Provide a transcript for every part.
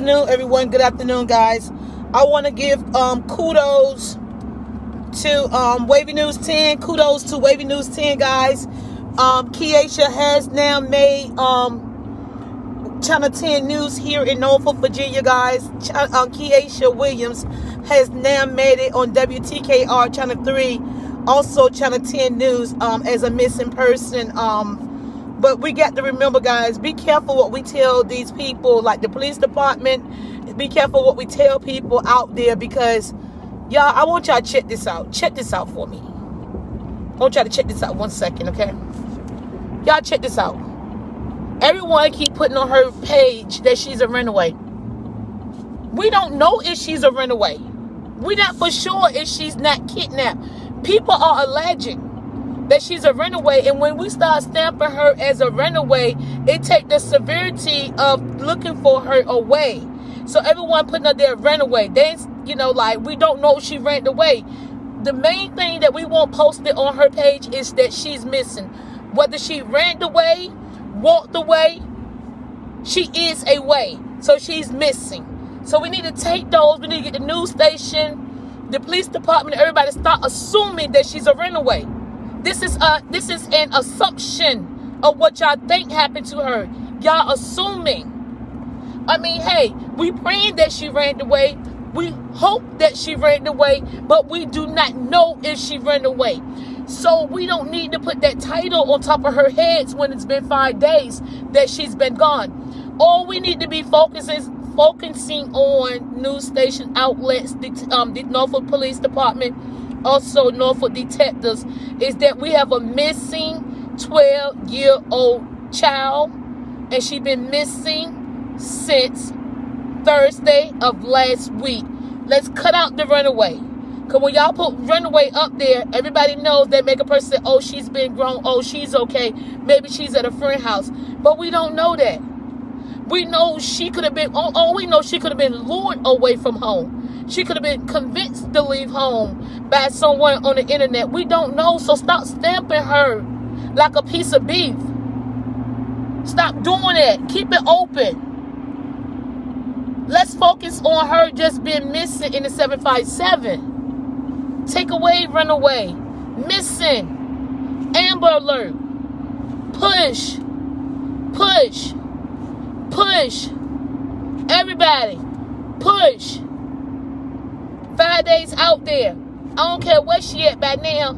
Afternoon, everyone. Good afternoon, guys. I want to give um, kudos to um, Wavy News 10. Kudos to Wavy News 10, guys. Um, Keisha has now made um, Channel 10 News here in Norfolk, Virginia, guys. Ch- um, Keisha Williams has now made it on WTKR Channel 3, also Channel 10 News um, as a missing person. Um, but we got to remember, guys, be careful what we tell these people, like the police department. Be careful what we tell people out there because, y'all, I want y'all to check this out. Check this out for me. I want y'all to check this out one second, okay? Y'all check this out. Everyone keep putting on her page that she's a runaway. We don't know if she's a runaway. We're not for sure if she's not kidnapped. People are alleging that she's a runaway. And when we start stamping her as a runaway, it takes the severity of looking for her away. So everyone putting her there runaway. They, you know, like we don't know she ran away. The main thing that we want posted on her page is that she's missing. Whether she ran away, walked away, she is away. So she's missing. So we need to take those. We need to get the news station, the police department, everybody start assuming that she's a runaway. This is a this is an assumption of what y'all think happened to her. Y'all assuming. I mean, hey, we praying that she ran away. We hope that she ran away, but we do not know if she ran away. So we don't need to put that title on top of her heads when it's been five days that she's been gone. All we need to be focusing focusing on news station outlets, the, um, the Norfolk Police Department, also known for detectives, is that we have a missing 12 year old child, and she been missing since Thursday of last week. Let's cut out the runaway. Because when y'all put runaway up there, everybody knows that make a person say, oh, she's been grown. Oh, she's okay. Maybe she's at a friend house. But we don't know that. We know she could have been, oh, oh we know she could have been lured away from home. She could have been convinced to leave home by someone on the internet. We don't know. So stop stamping her like a piece of beef. Stop doing it. Keep it open. Let's focus on her just being missing in the 757. Take away, run away. Missing. Amber alert. Push. Push. Push. Everybody. Push. Five days out there. I don't care where she at by now.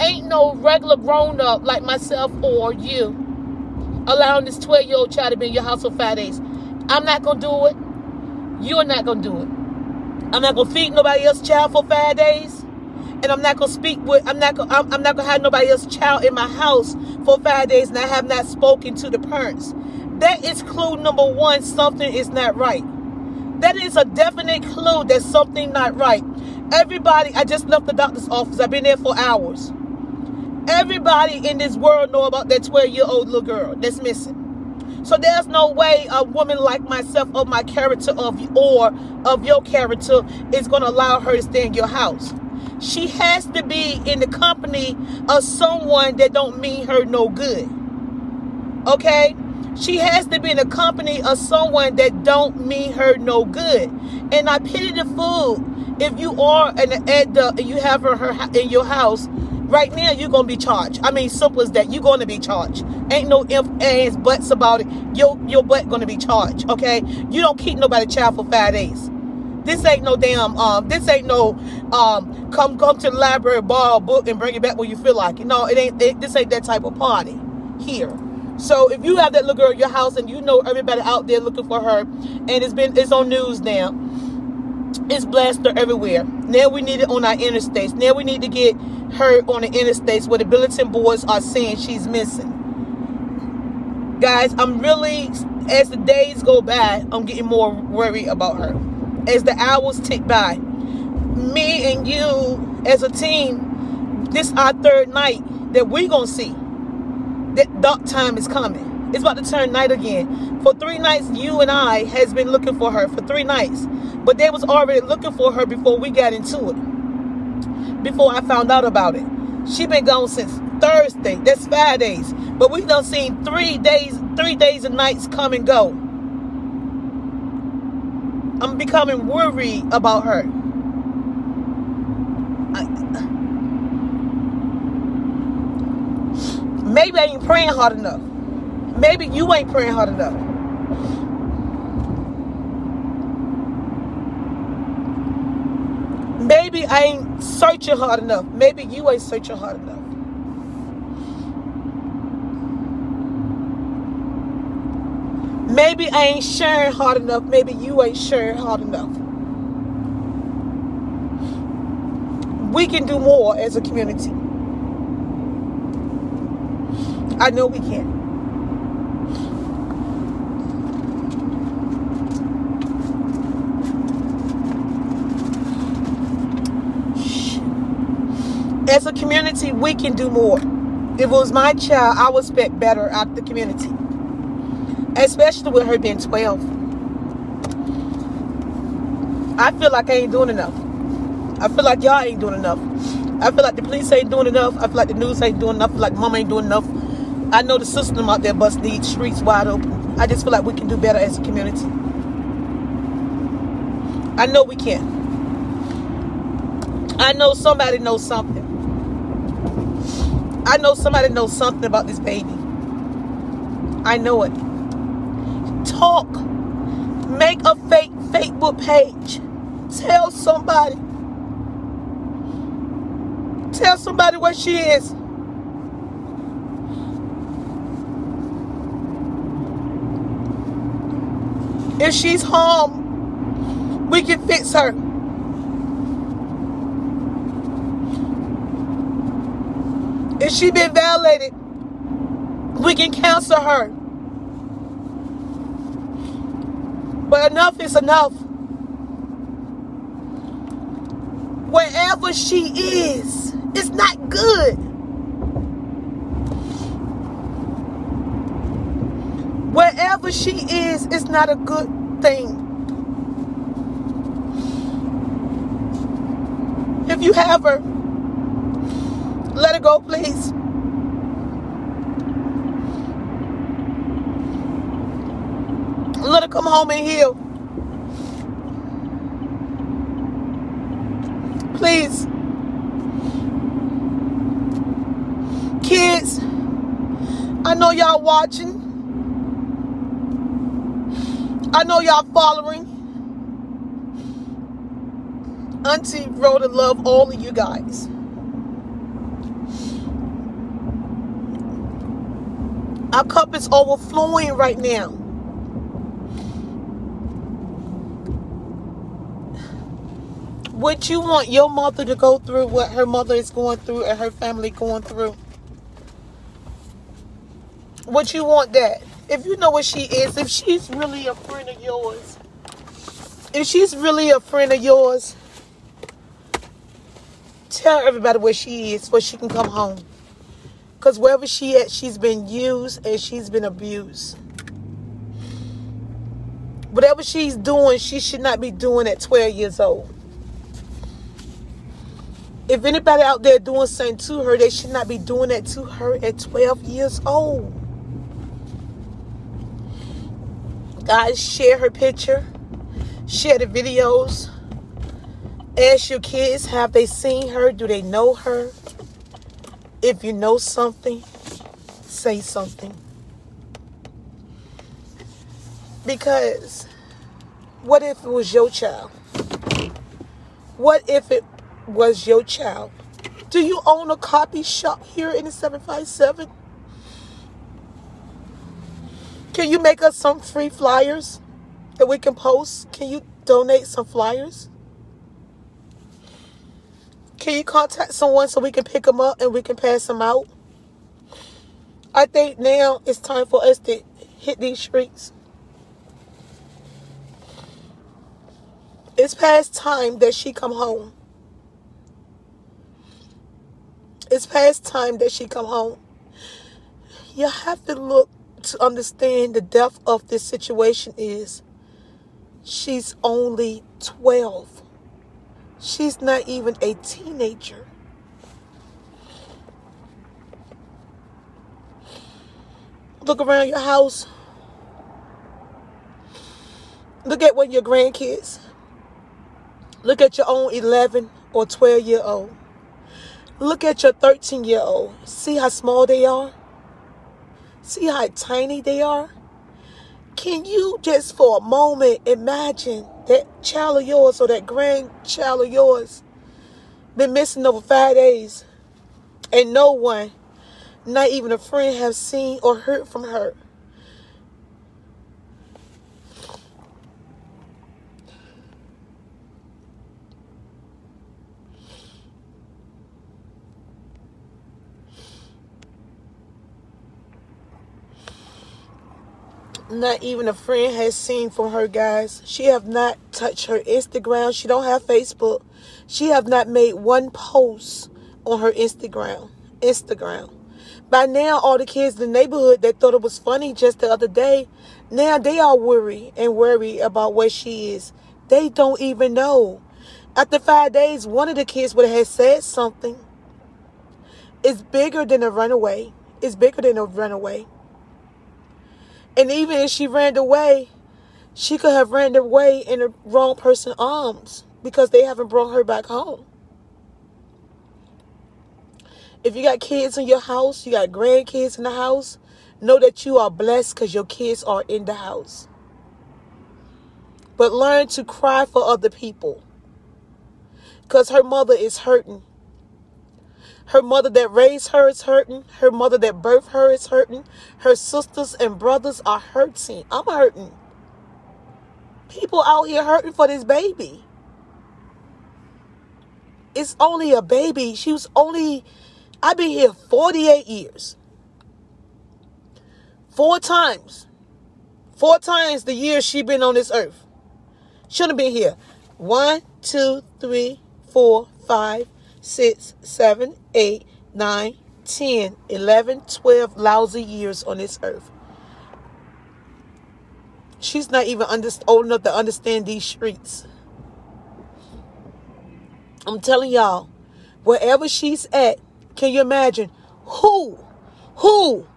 Ain't no regular grown up like myself or you allowing this 12 year old child to be in your house for five days. I'm not going to do it. You're not going to do it. I'm not going to feed nobody else's child for five days. And I'm not going to speak with, I'm not going I'm, I'm not going to have nobody else's child in my house for five days and I have not spoken to the parents. That is clue number one. Something is not right. That is a definite clue that something not right. Everybody, I just left the doctor's office. I've been there for hours. Everybody in this world know about that 12-year-old little girl that's missing. So there's no way a woman like myself of my character of or of your character is going to allow her to stay in your house. She has to be in the company of someone that don't mean her no good. Okay? She has to be in the company of someone that don't mean her no good. And I pity the fool if you are an adult and you have her, her in your house right now you're gonna be charged. I mean, simple as that. You're gonna be charged. Ain't no ifs, ands, buts about it. Your your butt gonna be charged. Okay. You don't keep nobody child for five days. This ain't no damn um. This ain't no um. Come come to the library, borrow a book, and bring it back when you feel like it. No, it ain't. It, this ain't that type of party here. So if you have that little girl in your house and you know everybody out there looking for her, and it's been it's on news now it's blaster everywhere. Now we need it on our interstates. Now we need to get her on the interstates where the bulletin boards are saying she's missing. Guys, I'm really, as the days go by, I'm getting more worried about her. As the hours tick by. Me and you, as a team, this our third night that we to see. That dark time is coming. It's about to turn night again. For three nights, you and I has been looking for her for three nights. But they was already looking for her before we got into it. Before I found out about it. She been gone since Thursday. That's five days. But we done seen three days, three days and nights come and go. I'm becoming worried about her. Maybe I ain't praying hard enough. Maybe you ain't praying hard enough. Maybe I ain't searching hard enough. Maybe you ain't searching hard enough. Maybe I ain't sharing hard enough. Maybe you ain't sharing hard enough. We can do more as a community. I know we can. As a community, we can do more. If it was my child, I would expect better out of the community especially with her being 12. I feel like I ain't doing enough. I feel like y'all ain't doing enough. I feel like the police ain't doing enough. I feel like the news ain't doing enough. Like mama ain't doing enough. I know the system out there bust these streets wide open. I just feel like we can do better as a community. I know we can. I know somebody knows something. I know somebody knows something about this baby. I know it talk. Make a fake Facebook page. Tell somebody. Tell somebody where she is. If she's home, we can fix her. If she been violated, we can counsel her. But enough is enough. Wherever she is, it's not good. Wherever she is, it's not a good thing. If you have her, let her go, please. Let her come home and heal. Please. Kids, I know y'all watching. I know y'all following. Auntie Rhoda love all of you guys. Our cup is overflowing right now. Would you want your mother to go through what her mother is going through and her family going through? Would you want that? If you know what she is, if she's really a friend of yours, if she's really a friend of yours, tell everybody where she is so she can come home. Because wherever she at, she's been used and she's been abused. Whatever she's doing, she should not be doing at 12 years old if anybody out there doing something to her, they should not be doing that to her at 12 years old. Guys, share her picture, share the videos. Ask your kids, have they seen her? Do they know her? If you know something, say something. Because what if it was your child? What if it was your child. Do you own a copy shop here in the 757? Can you make us some free flyers that we can post? Can you donate some flyers? Can you contact someone so we can pick them up and we can pass them out? I think now it's time for us to hit these streets. It's past time that she come home. It's past time that she come home. You have to look to understand the depth of this situation is she's only 12. She's not even a teenager. Look around your house. Look at of your grandkids. Look at your own 11 or 12 year old. Look at your 13 year old. See how small they are? See how tiny they are? Can you just for a moment imagine that child of yours or that grandchild of yours been missing over five days and no one, not even a friend, have seen or heard from her? Not even a friend has seen from her guys. She have not touched her instagram. She don't have facebook. She have not made one post on her instagram instagram. By now all the kids in the neighborhood that thought it was funny just the other day now they are worried and worried about where she is. They don't even know. After five days one of the kids would have said something. It's bigger than a runaway. It's bigger than a runaway and even if she ran away, she could have ran away in the wrong person's arms because they haven't brought her back home. If you got kids in your house, you got grandkids in the house, know that you are blessed because your kids are in the house. But learn to cry for other people because her mother is hurting. Her mother that raised her is hurting. Her mother that birthed her is hurting. Her sisters and brothers are hurting. I'm hurting. People out here hurting for this baby. It's only a baby. She was only, I've been here 48 years. Four times. Four times the year she been on this earth. Shouldn't have been here. One, two, three, four, five, six, seven, eight, nine, ten, eleven, twelve lousy years on this earth. She's not even under, old enough to understand these streets. I'm telling y'all, wherever she's at, can you imagine who, who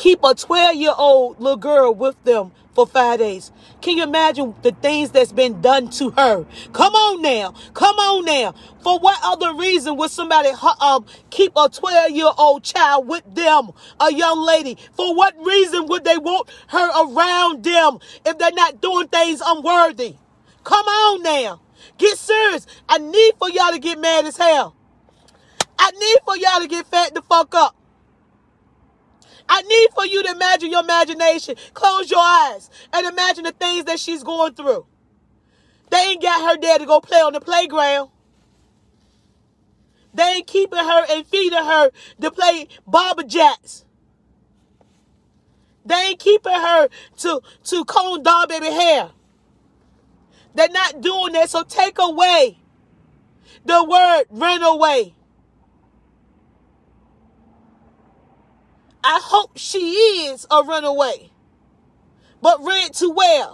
keep a 12 year old little girl with them for five days. Can you imagine the things that's been done to her? Come on now. Come on now. For what other reason would somebody um, keep a 12 year old child with them, a young lady? For what reason would they want her around them if they're not doing things unworthy? Come on now. Get serious. I need for y'all to get mad as hell. I need for y'all to get fat the fuck up. I need for you to imagine your imagination. Close your eyes and imagine the things that she's going through. They ain't got her there to go play on the playground. They ain't keeping her and feeding her to play Baba Jacks. They ain't keeping her to, to comb doll baby hair. They're not doing that, so take away the word run away. I hope she is a runaway. But ran to where?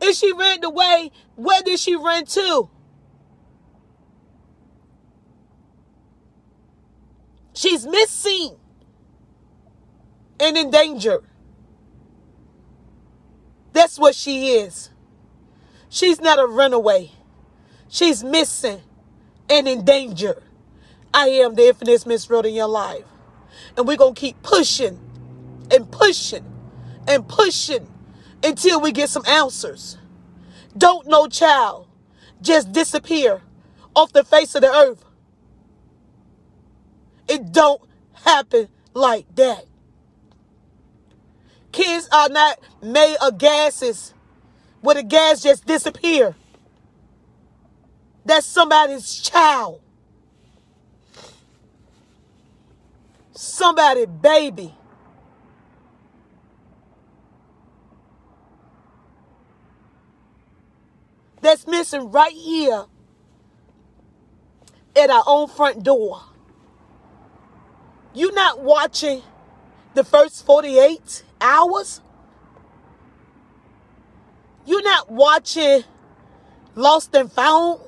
If she ran away, where did she run to? She's missing and in danger. That's what she is. She's not a runaway. She's missing and in danger. I am the infamous Miss Rhoda Young Live. And we're going to keep pushing and pushing and pushing until we get some answers. Don't no child just disappear off the face of the earth. It don't happen like that. Kids are not made of gases where the gas just disappear. That's somebody's child. Somebody baby. That's missing right here at our own front door. You not watching the first 48 hours? You're not watching Lost and Found?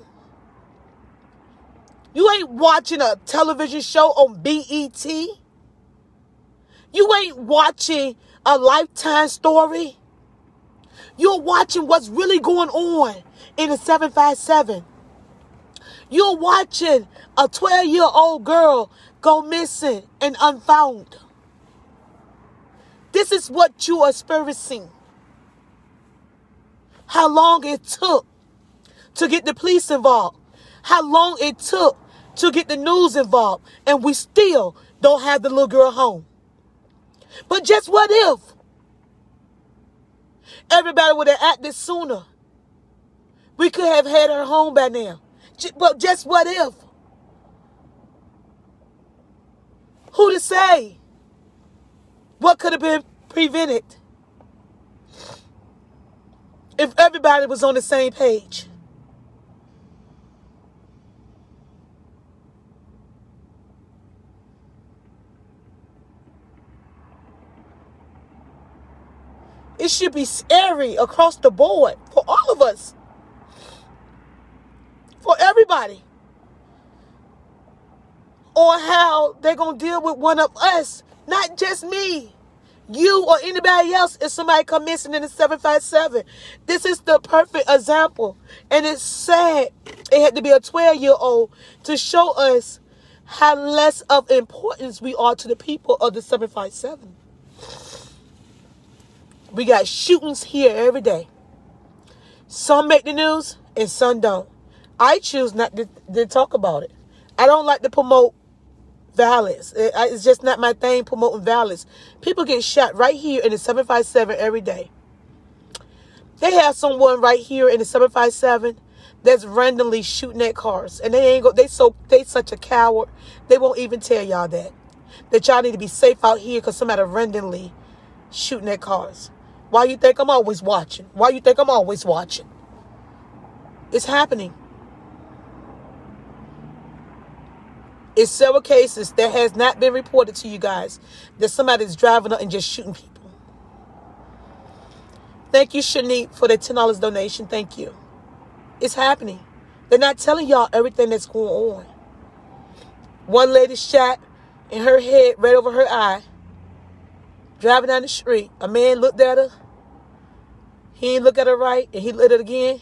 You ain't watching a television show on BET? You ain't watching a lifetime story? You're watching what's really going on in the 757. You're watching a 12 year old girl go missing and unfound. This is what you are experiencing. How long it took to get the police involved. How long it took to get the news involved. And we still don't have the little girl home. But just what if? Everybody would have acted sooner. We could have had her home by now. But just what if? Who to say? What could have been prevented if everybody was on the same page? It should be scary across the board for all of us. For everybody. Or how they're going to deal with one of us. Not just me. You or anybody else if somebody come missing in the 757. This is the perfect example. And it's sad it had to be a 12 year old to show us how less of importance we are to the people of the 757. We got shootings here every day. Some make the news and some don't. I choose not to, to talk about it. I don't like to promote violence. It, it's just not my thing promoting violence. People get shot right here in the 757 every day. They have someone right here in the 757 that's randomly shooting at cars. And they ain't go they so they such a coward. They won't even tell y'all that. That y'all need to be safe out here because somebody randomly shooting at cars. Why you think I'm always watching? Why you think I'm always watching? It's happening. It's several cases that has not been reported to you guys that somebody's driving up and just shooting people. Thank you, Shanique, for the $10 donation. Thank you. It's happening. They're not telling y'all everything that's going on. One lady shot in her head right over her eye. Driving down the street. A man looked at her he ain't look at her right, and he lit it again.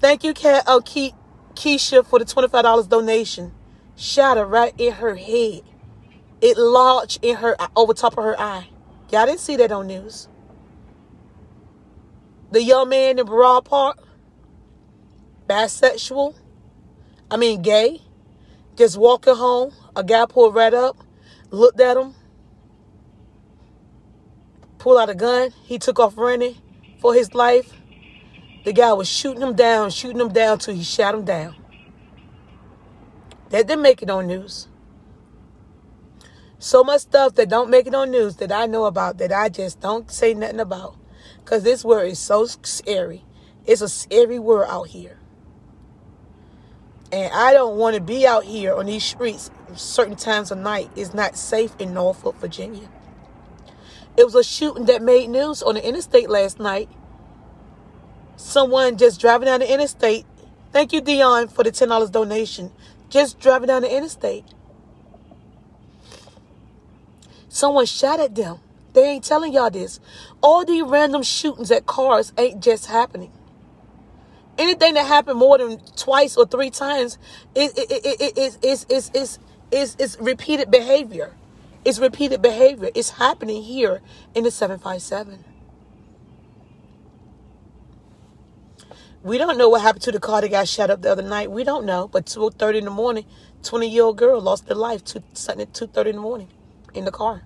Thank you, Kat, uh, Ke- Keisha, for the $25 donation. Shot her right in her head. It lodged in her, over top of her eye. Y'all didn't see that on news. The young man in Broad Park, bisexual, I mean gay, just walking home. A guy pulled right up, looked at him, pulled out a gun. He took off running for his life. The guy was shooting him down, shooting him down till he shot him down. That didn't make it on news. So much stuff that don't make it on news that I know about that I just don't say nothing about. Because this world is so scary. It's a scary world out here. And I don't want to be out here on these streets certain times of night. It's not safe in Norfolk, Virginia. It was a shooting that made news on the interstate last night. Someone just driving down the interstate. Thank you, Dion, for the $10 donation. Just driving down the interstate. Someone shot at them. They ain't telling y'all this. All these random shootings at cars ain't just happening. Anything that happened more than twice or three times is is is is is is, is, is repeated behavior. It's repeated behavior. It's happening here in the 757. We don't know what happened to the car that got shot up the other night. We don't know. But 2.30 in the morning, 20-year-old girl lost her life something at 2.30 in the morning in the car.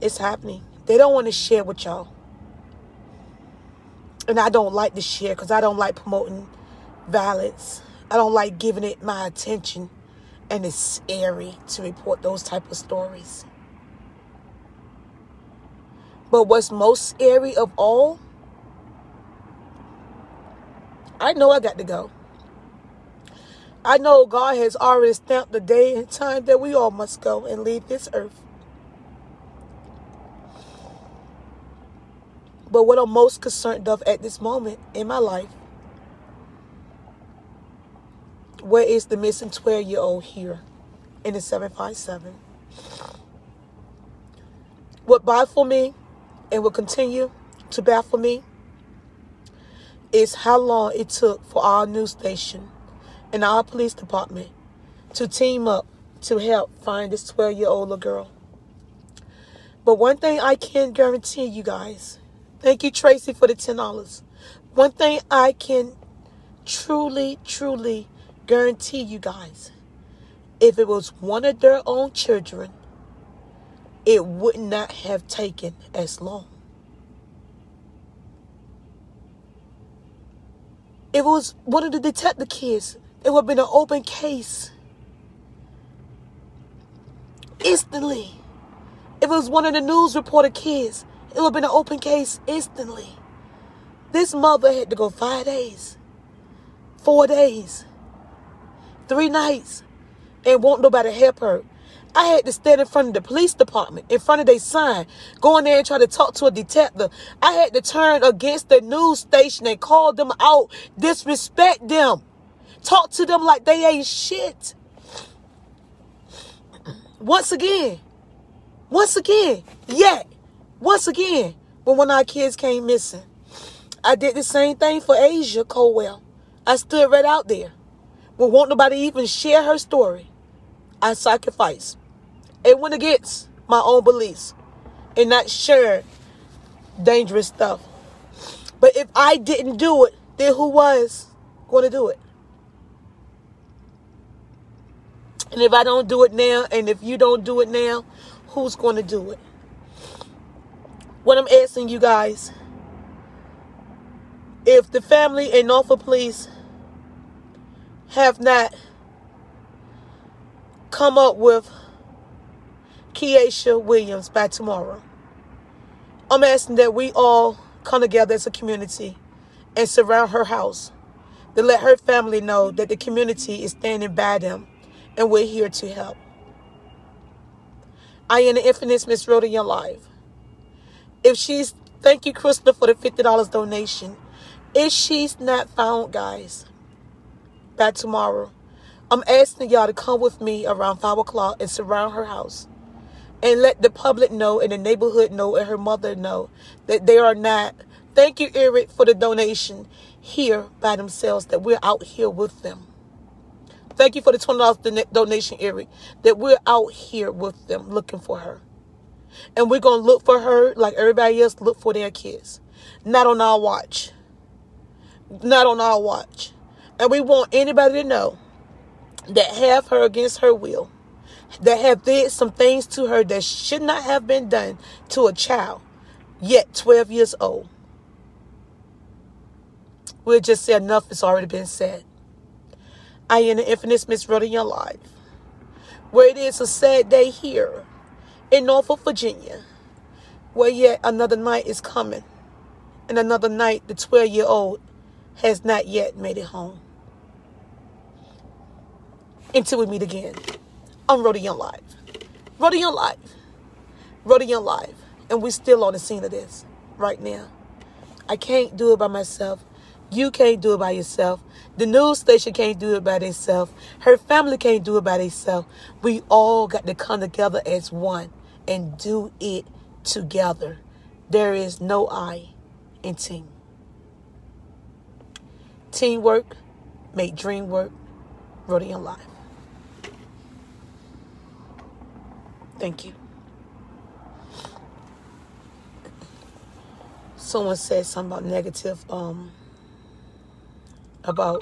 It's happening. They don't want to share with y'all. And I don't like to share because I don't like promoting violence. I don't like giving it my attention and it's scary to report those type of stories. But what's most scary of all, I know I got to go. I know God has already stamped the day and time that we all must go and leave this earth. But what I'm most concerned of at this moment in my life where is the missing 12 year old here in the 757? What baffled me and will continue to baffle me is how long it took for our news station and our police department to team up to help find this 12 year old little girl. But one thing I can guarantee you guys, thank you, Tracy, for the $10. One thing I can truly, truly guarantee you guys, if it was one of their own children, it would not have taken as long. If it was one of the detective kids, it would have been an open case. Instantly. If it was one of the news reporter kids, it would have been an open case instantly. This mother had to go five days, four days, three nights, and won't nobody help her. I had to stand in front of the police department, in front of their sign, go in there and try to talk to a detective. I had to turn against the news station and call them out, disrespect them, talk to them like they ain't shit. Once again, once again, yet, once again, but when one of our kids came missing, I did the same thing for Asia Colwell. I stood right out there. But won't nobody even share her story. I sacrificed. It went against my own beliefs and not share dangerous stuff. But if I didn't do it, then who was going to do it? And if I don't do it now, and if you don't do it now, who's going to do it? What I'm asking you guys, if the family in Norfolk Police have not come up with Keisha Williams by tomorrow. I'm asking that we all come together as a community and surround her house to let her family know that the community is standing by them and we're here to help. I am the infamous Miss Rhoda Young Live. If she's, thank you, Crystal, for the $50 donation. If she's not found, guys, by tomorrow, I'm asking y'all to come with me around 5 o'clock and surround her house and let the public know and the neighborhood know and her mother know that they are not. Thank you, Eric, for the donation here by themselves, that we're out here with them. Thank you for the $20 donation, Eric, that we're out here with them looking for her. And we're going to look for her like everybody else look for their kids. Not on our watch. Not on our watch. And we want anybody to know that have her against her will that have did some things to her that should not have been done to a child, yet 12 years old. We'll just say enough has already been said. I am the infinite Miss Rhoda Young Live, where it is a sad day here in Norfolk, Virginia, where yet another night is coming, and another night the 12 year old has not yet made it home. Until we meet again on Rhoda Young Live. Rhoda Young Live. Rhoda Young Live. And we're still on the scene of this right now. I can't do it by myself. You can't do it by yourself. The news station can't do it by themselves. Her family can't do it by themselves. We all got to come together as one and do it together. There is no I in team. Teamwork make dream work. Rhoda Young Live. Thank you. Someone said something about negative, um, about